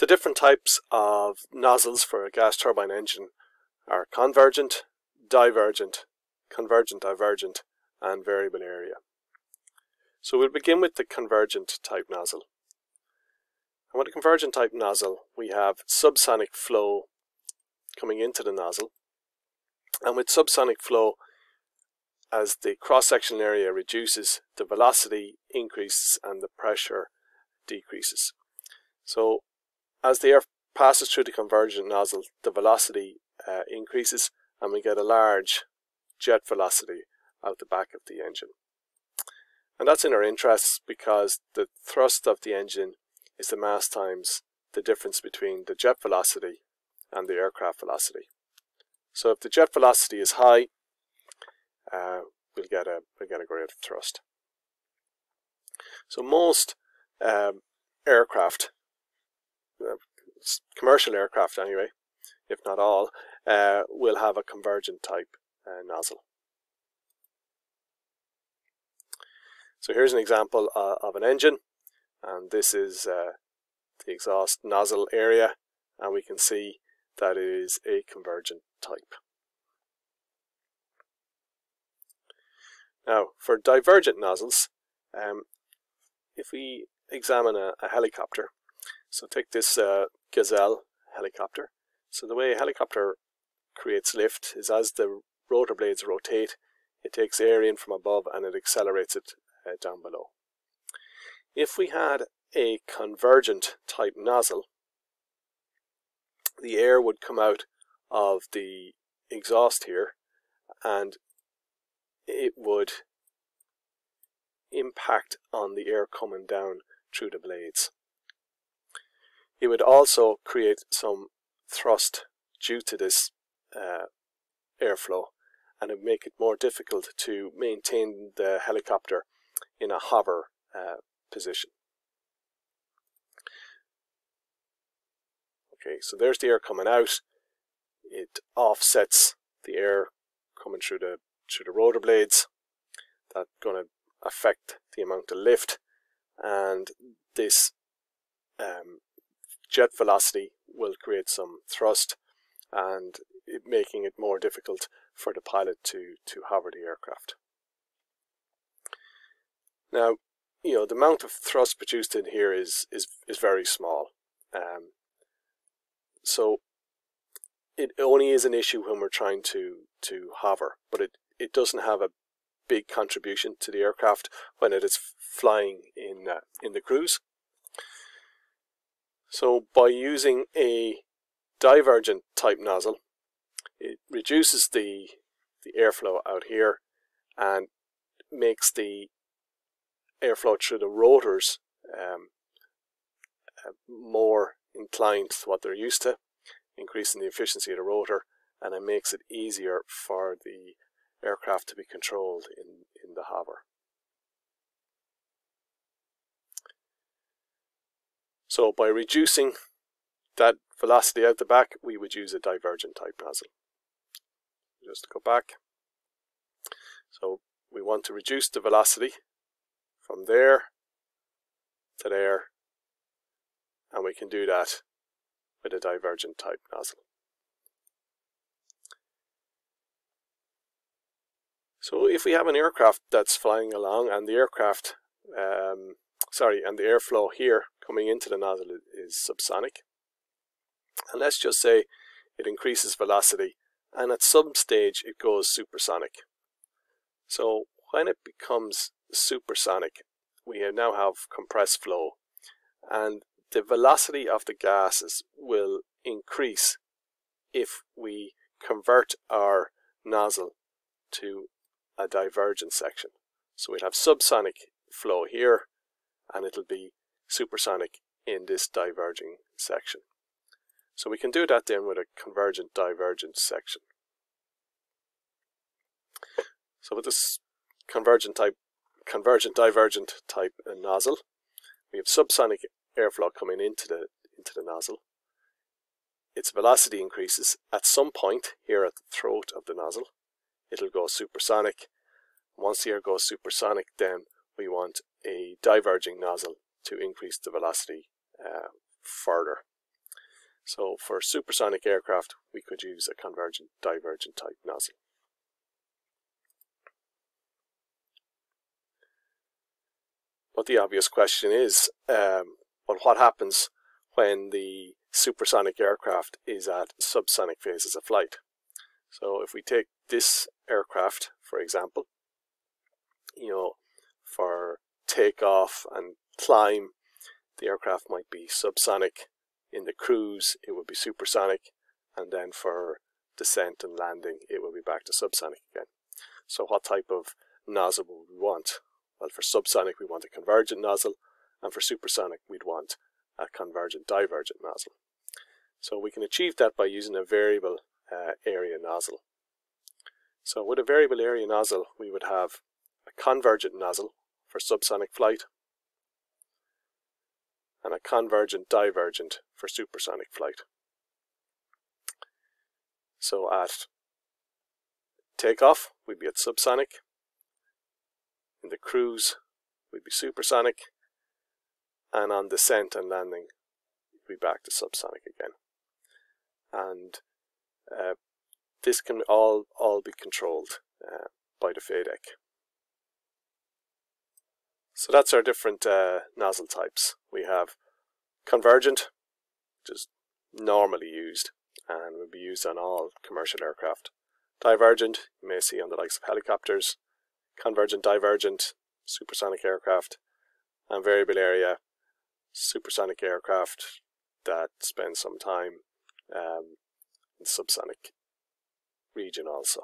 The different types of nozzles for a gas turbine engine are convergent, divergent, convergent divergent, and variable area. So we'll begin with the convergent type nozzle. And with a convergent type nozzle, we have subsonic flow coming into the nozzle. And with subsonic flow, as the cross-sectional area reduces, the velocity increases and the pressure decreases. So as the air passes through the convergent nozzle, the velocity uh, increases and we get a large jet velocity out the back of the engine. And that's in our interests because the thrust of the engine is the mass times the difference between the jet velocity and the aircraft velocity. So if the jet velocity is high, uh, we'll get a we'll get a greater thrust. So most um, aircraft, commercial aircraft anyway, if not all, uh, will have a convergent type uh, nozzle. So here's an example uh, of an engine and this is uh, the exhaust nozzle area and we can see that it is a convergent type. Now for divergent nozzles, um, if we examine a, a, helicopter, so take this uh, Gazelle helicopter. So the way a helicopter creates lift is as the rotor blades rotate, it takes air in from above and it accelerates it uh, down below. If we had a convergent type nozzle, the air would come out of the exhaust here and it would impact on the air coming down through the blades. It would also create some thrust due to this uh, airflow and it would make it more difficult to maintain the helicopter in a hover uh, position. Okay, so there's the air coming out. It offsets the air coming through the through the rotor blades. That's going to affect the amount of lift, and this um, jet velocity will create some thrust, and it, making it more difficult for the pilot to to hover the aircraft. Now, you know, the amount of thrust produced in here is is is very small. Um, so it only is an issue when we're trying to to hover, but it it doesn't have a big contribution to the aircraft when it is flying in uh, in the cruise. So by using a divergent type nozzle, it reduces the the airflow out here and makes the airflow through the rotors um, uh, more inclined to what they're used to, increasing the efficiency of the rotor, and it makes it easier for the aircraft to be controlled in, in the hover. So by reducing that velocity out the back, we would use a divergent type nozzle. Just to go back. So we want to reduce the velocity from there to there and we can do that with a divergent type nozzle. So if we have an aircraft that's flying along and the aircraft, um, sorry, and the airflow here coming into the nozzle is subsonic, and let's just say it increases velocity and at some stage it goes supersonic. So when it becomes supersonic, we now have compressed flow and the velocity of the gases will increase if we convert our nozzle to a divergent section. So we'll have subsonic flow here and it'll be supersonic in this diverging section. So we can do that then with a convergent divergent section. So with this convergent type convergent divergent type uh, nozzle. We have subsonic airflow coming into the into the nozzle. Its velocity increases at some point here at the throat of the nozzle. It'll go supersonic. Once the air goes supersonic, then we want a diverging nozzle to increase the velocity uh, further. So for supersonic aircraft, we could use a convergent divergent type nozzle. But the obvious question is, um, well, what happens when the supersonic aircraft is at subsonic phases of flight? So if we take this aircraft, for example, you know, for takeoff and climb, the aircraft might be subsonic. In the cruise, it would be supersonic. And then for descent and landing, it will be back to subsonic again. So what type of nozzle would we want? Well, for subsonic, we want a convergent nozzle. And for supersonic, we'd want a convergent divergent nozzle. So we can achieve that by using a variable uh, area nozzle. So with a variable area nozzle, we would have a convergent nozzle for subsonic flight and a convergent divergent for supersonic flight. So at takeoff, we'd be at subsonic. In the cruise, we'd be supersonic. And on descent and landing, we'd be back to subsonic again. And uh, this can all, all be controlled uh, by the FADEC. So that's our different uh, nozzle types. We have convergent, which is normally used and would be used on all commercial aircraft. Divergent, you may see on the likes of helicopters. Convergent, divergent, supersonic aircraft. And variable area, supersonic aircraft that spend some time um, in subsonic region also.